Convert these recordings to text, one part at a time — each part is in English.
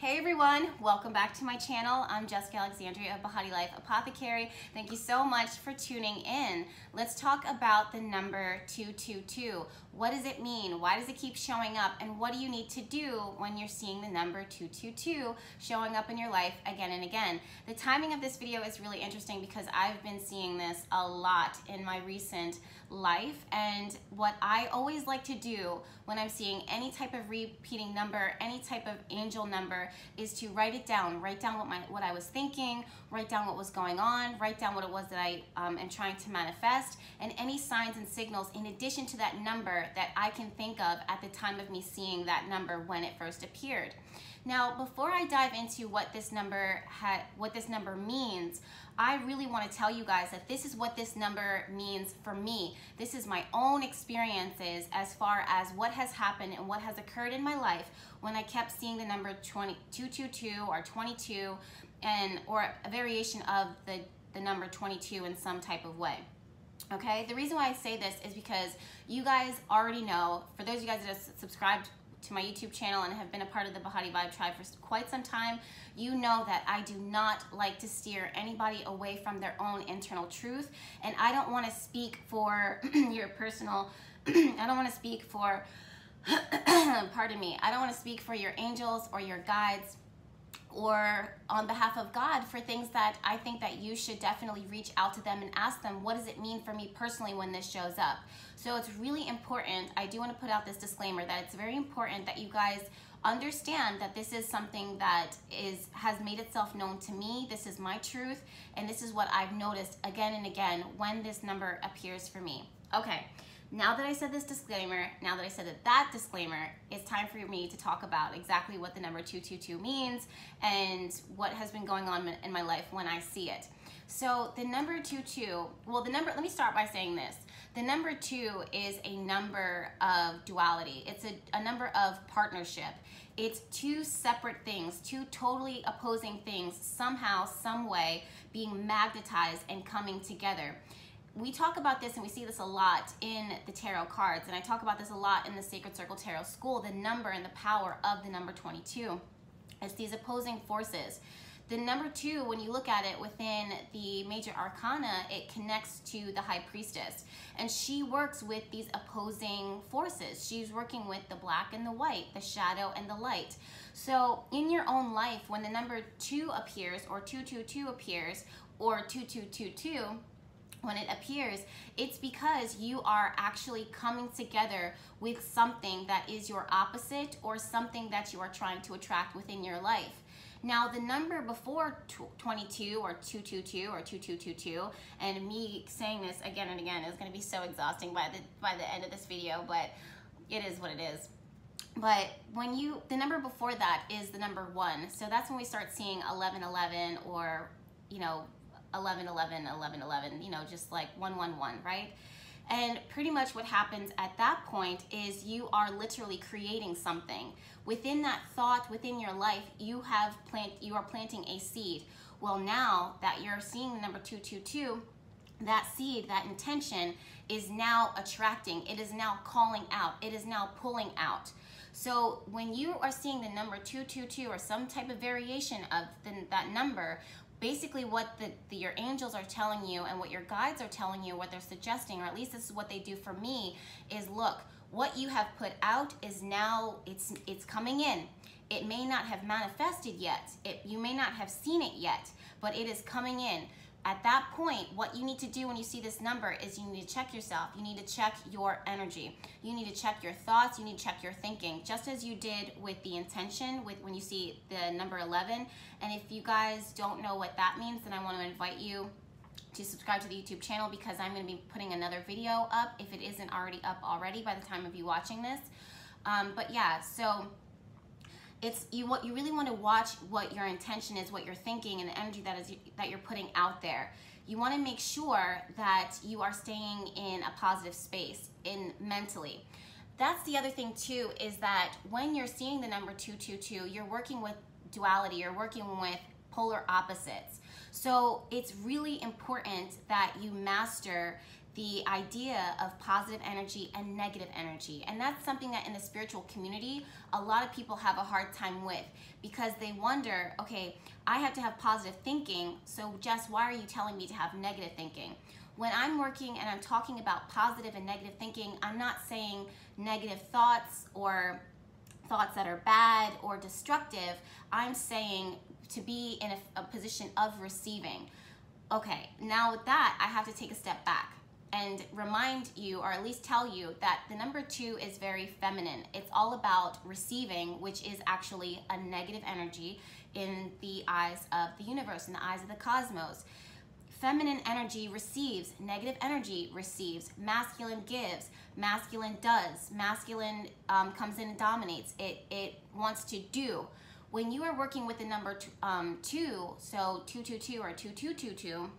Hey everyone, welcome back to my channel. I'm Jessica Alexandria of Behati Life Apothecary. Thank you so much for tuning in. Let's talk about the number 222. What does it mean? Why does it keep showing up? And what do you need to do when you're seeing the number 222 showing up in your life again and again? The timing of this video is really interesting because I've been seeing this a lot in my recent life and what I always like to do when I'm seeing any type of repeating number, any type of angel number is to write it down. Write down what my what I was thinking, write down what was going on, write down what it was that I um, am trying to manifest, and any signs and signals in addition to that number that I can think of at the time of me seeing that number when it first appeared. Now, before I dive into what this number had, what this number means, I really want to tell you guys that this is what this number means for me. This is my own experiences as far as what has happened and what has occurred in my life when I kept seeing the number 20, 222 or 22 and or a variation of the, the number 22 in some type of way. Okay, the reason why I say this is because you guys already know, for those of you guys that have subscribed to my YouTube channel and have been a part of the Behati Vibe tribe for quite some time, you know that I do not like to steer anybody away from their own internal truth. And I don't want to speak for your personal, I don't want to speak for, pardon me, I don't want to speak for your angels or your guides or on behalf of God for things that I think that you should definitely reach out to them and ask them, what does it mean for me personally when this shows up? So it's really important. I do want to put out this disclaimer that it's very important that you guys understand that this is something that is has made itself known to me. This is my truth, and this is what I've noticed again and again when this number appears for me. Okay. Now that I said this disclaimer, now that I said that that disclaimer, it's time for me to talk about exactly what the number 222 means and what has been going on in my life when I see it. So the number 22, well the number, let me start by saying this. The number two is a number of duality. It's a, a number of partnership. It's two separate things, two totally opposing things, somehow, some way, being magnetized and coming together we talk about this and we see this a lot in the tarot cards, and I talk about this a lot in the Sacred Circle Tarot School, the number and the power of the number 22. It's these opposing forces. The number two, when you look at it within the major arcana, it connects to the high priestess. And she works with these opposing forces. She's working with the black and the white, the shadow and the light. So in your own life, when the number two appears, or 222 appears, or 2222, when it appears, it's because you are actually coming together with something that is your opposite or something that you are trying to attract within your life. Now, the number before 22 or 222 or 2222, and me saying this again and again is going to be so exhausting by the by the end of this video, but it is what it is. But when you, the number before that is the number one. So that's when we start seeing 1111 or, you know, 11, 11, 11, 11, you know, just like 111, right? And pretty much what happens at that point is you are literally creating something. Within that thought, within your life, you have plant you are planting a seed. Well, now that you're seeing the number 222, that seed, that intention is now attracting. It is now calling out. It is now pulling out. So when you are seeing the number 222 or some type of variation of the, that number, basically what the, the, your angels are telling you and what your guides are telling you, what they're suggesting, or at least this is what they do for me, is look, what you have put out is now, it's, it's coming in. It may not have manifested yet. It, you may not have seen it yet, but it is coming in at that point, what you need to do when you see this number is you need to check yourself. You need to check your energy. You need to check your thoughts. You need to check your thinking, just as you did with the intention with when you see the number 11. And if you guys don't know what that means, then I want to invite you to subscribe to the YouTube channel because I'm going to be putting another video up if it isn't already up already by the time of you watching this. Um, but yeah, so it's you what you really want to watch what your intention is what you're thinking and the energy that is that you're putting out there. You want to make sure that you are staying in a positive space in mentally. That's the other thing too is that when you're seeing the number 222 you're working with duality you're working with polar opposites. So it's really important that you master the idea of positive energy and negative energy. And that's something that in the spiritual community, a lot of people have a hard time with because they wonder, okay, I have to have positive thinking, so Jess, why are you telling me to have negative thinking? When I'm working and I'm talking about positive and negative thinking, I'm not saying negative thoughts or thoughts that are bad or destructive. I'm saying to be in a, a position of receiving. Okay, now with that, I have to take a step back and remind you, or at least tell you, that the number two is very feminine. It's all about receiving, which is actually a negative energy in the eyes of the universe, in the eyes of the cosmos. Feminine energy receives, negative energy receives, masculine gives, masculine does, masculine um, comes in and dominates. It, it wants to do. When you are working with the number two, um, two so 222 or 2222,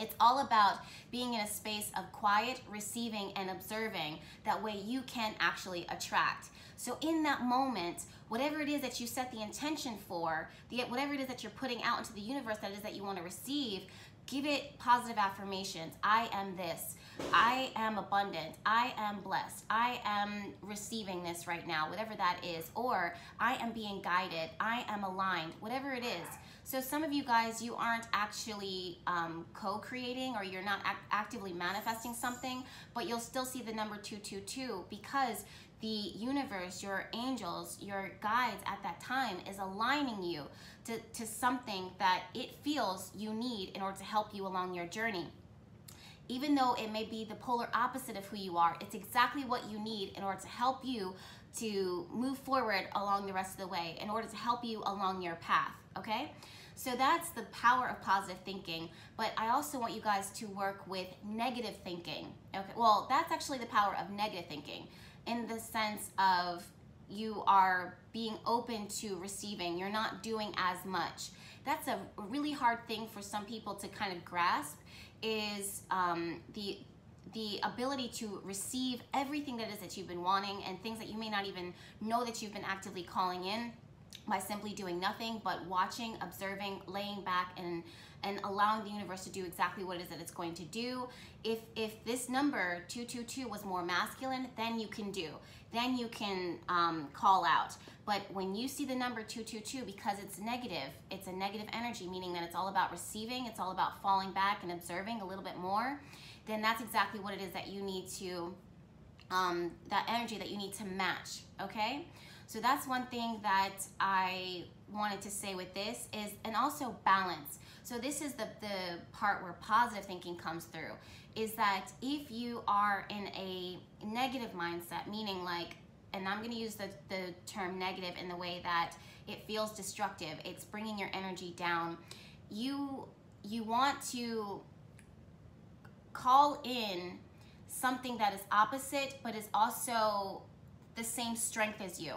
it's all about being in a space of quiet, receiving, and observing. That way you can actually attract. So in that moment, whatever it is that you set the intention for, the, whatever it is that you're putting out into the universe that is that you want to receive, give it positive affirmations. I am this. I am abundant. I am blessed. I am receiving this right now, whatever that is. Or I am being guided. I am aligned, whatever it is. So some of you guys, you aren't actually um, co-creating or you're not act actively manifesting something, but you'll still see the number 222 because the universe, your angels, your guides at that time is aligning you to, to something that it feels you need in order to help you along your journey. Even though it may be the polar opposite of who you are, it's exactly what you need in order to help you to move forward along the rest of the way, in order to help you along your path, okay? So that's the power of positive thinking. But I also want you guys to work with negative thinking. Okay, well, that's actually the power of negative thinking in the sense of you are being open to receiving. You're not doing as much. That's a really hard thing for some people to kind of grasp is um, the the ability to receive everything that is that you've been wanting and things that you may not even know that you've been actively calling in by simply doing nothing but watching, observing, laying back and and allowing the universe to do exactly what it is that it's going to do. If if this number 222 was more masculine, then you can do. Then you can um, call out. But when you see the number 222, because it's negative, it's a negative energy, meaning that it's all about receiving, it's all about falling back and observing a little bit more, then that's exactly what it is that you need to, um, that energy that you need to match, okay? So that's one thing that I wanted to say with this is, and also balance. So this is the, the part where positive thinking comes through, is that if you are in a negative mindset, meaning like, and I'm gonna use the, the term negative in the way that it feels destructive, it's bringing your energy down, you, you want to call in something that is opposite, but is also the same strength as you.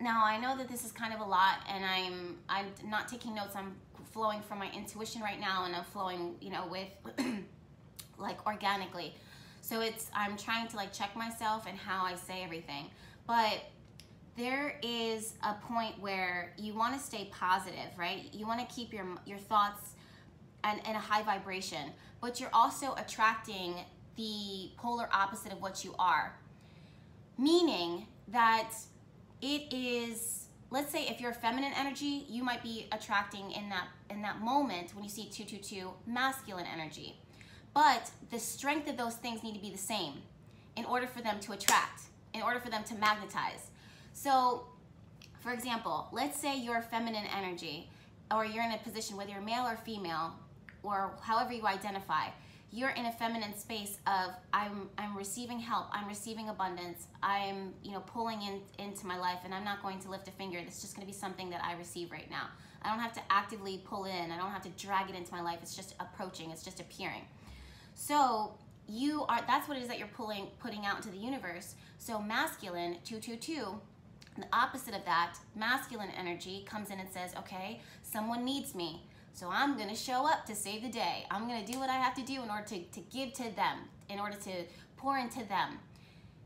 Now I know that this is kind of a lot and I'm I'm not taking notes. I'm flowing from my intuition right now and I'm flowing, you know, with like organically. So it's I'm trying to like check myself and how I say everything. But there is a point where you want to stay positive, right? You want to keep your your thoughts and in a high vibration, but you're also attracting the polar opposite of what you are. Meaning that it is let's say if you're feminine energy you might be attracting in that in that moment when you see 222 masculine energy. But the strength of those things need to be the same in order for them to attract in order for them to magnetize. So for example let's say you're feminine energy or you're in a position whether you're male or female or however you identify you're in a feminine space of I'm I'm receiving help, I'm receiving abundance, I'm you know pulling in into my life, and I'm not going to lift a finger. It's just going to be something that I receive right now. I don't have to actively pull in. I don't have to drag it into my life. It's just approaching. It's just appearing. So you are. That's what it is that you're pulling, putting out into the universe. So masculine two two two. The opposite of that, masculine energy comes in and says, okay, someone needs me so I'm gonna show up to save the day. I'm gonna do what I have to do in order to, to give to them, in order to pour into them.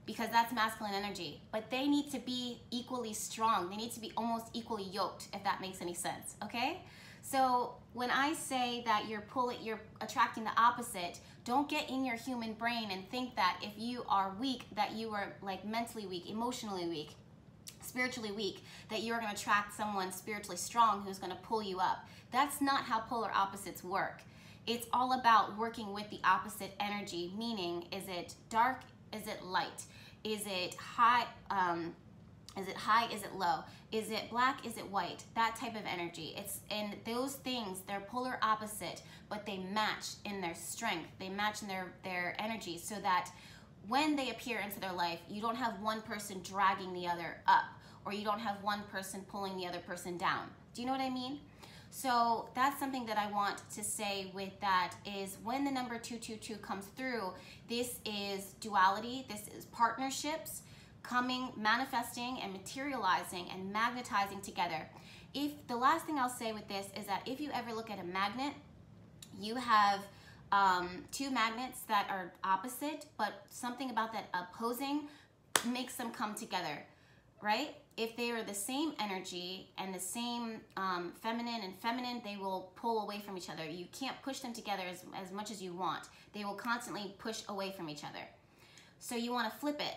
because that's masculine energy. But they need to be equally strong. They need to be almost equally yoked, if that makes any sense, okay? So when I say that you're pulling, you're attracting the opposite, don't get in your human brain and think that if you are weak, that you are like mentally weak, emotionally weak, spiritually weak, that you're to attract someone spiritually strong who's to pull you up. That's not how polar opposites work. It's all about working with the opposite energy, meaning is it dark, is it light? Is it high? Um, is it high? Is it low? Is it black? Is it white? That type of energy. It's and those things they're polar opposite, but they match in their strength. They match in their their energy, so that when they appear into their life, you don't have one person dragging the other up, or you don't have one person pulling the other person down. Do you know what I mean? So that's something that I want to say with that is when the number 222 comes through, this is duality, this is partnerships coming, manifesting and materializing and magnetizing together. If the last thing I'll say with this is that if you ever look at a magnet, you have um, two magnets that are opposite, but something about that opposing makes them come together, right? If they are the same energy and the same um, feminine and feminine, they will pull away from each other. You can't push them together as, as much as you want. They will constantly push away from each other. So you want to flip it.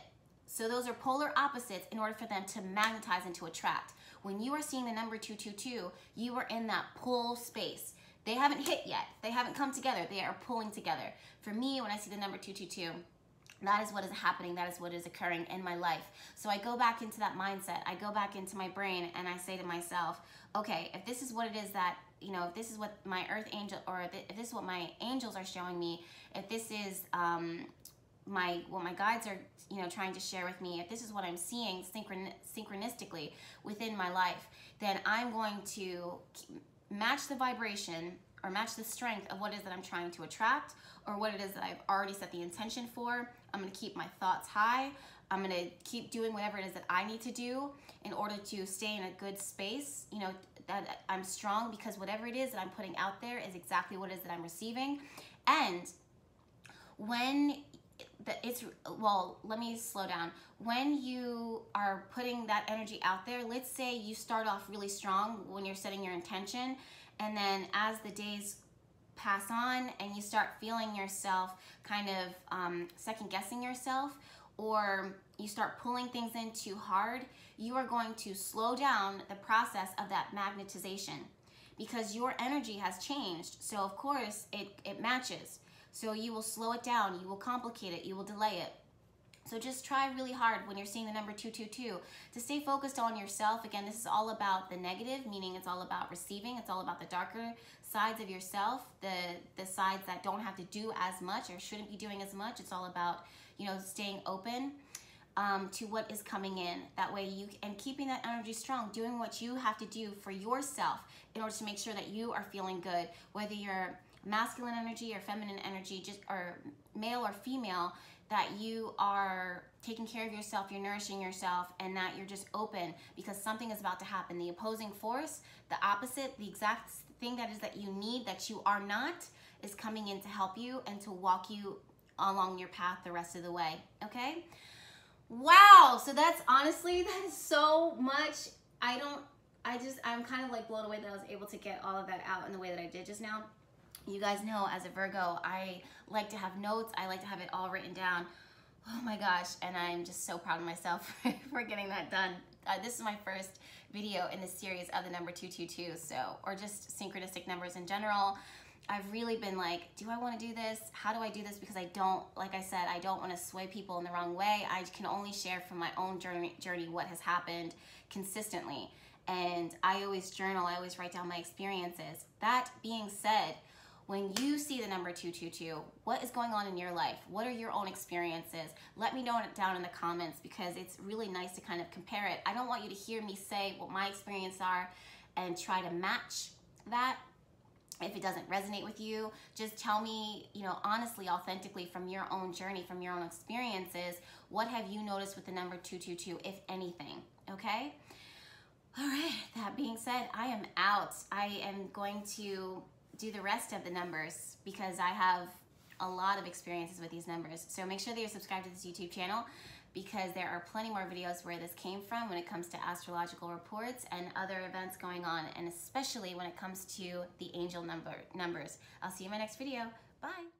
So those are polar opposites in order for them to magnetize and to attract. When you are seeing the number 222, you are in that pull space. They haven't hit yet. They haven't come together. They are pulling together. For me, when I see the number 222, that is what is happening. That is what is occurring in my life. So I go back into that mindset. I go back into my brain and I say to myself, okay, if this is what it is that, you know, if this is what my earth angel, or if this is what my angels are showing me, if this is um, my, what my guides are, you know, trying to share with me, if this is what I'm seeing synchron synchronistically within my life, then I'm going to match the vibration or match the strength of what it is that I'm trying to attract or what it is that I've already set the intention for. I'm gonna keep my thoughts high. I'm gonna keep doing whatever it is that I need to do in order to stay in a good space, you know, that I'm strong because whatever it is that I'm putting out there is exactly what it is that I'm receiving. And when it's, well, let me slow down. When you are putting that energy out there, let's say you start off really strong when you're setting your intention and then as the days pass on and you start feeling yourself kind of um, second guessing yourself or you start pulling things in too hard, you are going to slow down the process of that magnetization because your energy has changed. So of course it, it matches. So you will slow it down, you will complicate it, you will delay it. So just try really hard when you're seeing the number 222 to stay focused on yourself. Again, this is all about the negative, meaning it's all about receiving. It's all about the darker sides of yourself, the, the sides that don't have to do as much or shouldn't be doing as much. It's all about, you know, staying open um, to what is coming in. That way you, and keeping that energy strong, doing what you have to do for yourself in order to make sure that you are feeling good, whether you're masculine energy or feminine energy, just or male or female, that you are taking care of yourself, you're nourishing yourself, and that you're just open because something is about to happen. The opposing force, the opposite, the exact thing that is that you need that you are not is coming in to help you and to walk you along your path the rest of the way. Okay? Wow. So that's honestly, that is so much. I don't, I just, I'm kind of like blown away that I was able to get all of that out in the way that I did just now. You guys know as a Virgo, I like to have notes. I like to have it all written down. Oh my gosh, and I'm just so proud of myself for getting that done. Uh, this is my first video in the series of the number 222, so, or just synchronistic numbers in general. I've really been like, do I want to do this? How do I do this? Because I don't, like I said, I don't want to sway people in the wrong way. I can only share from my own journey, journey what has happened consistently. And I always journal, I always write down my experiences. That being said, when you see the number 222, what is going on in your life? What are your own experiences? Let me know down in the comments because it's really nice to kind of compare it. I don't want you to hear me say what my experiences are and try to match that if it doesn't resonate with you just tell me you know honestly authentically from your own journey from your own experiences what have you noticed with the number 222 if anything okay all right that being said i am out i am going to do the rest of the numbers because I have a lot of experiences with these numbers. So make sure that you're subscribed to this YouTube channel because there are plenty more videos where this came from when it comes to astrological reports and other events going on, and especially when it comes to the angel number numbers. I'll see you in my next video. Bye.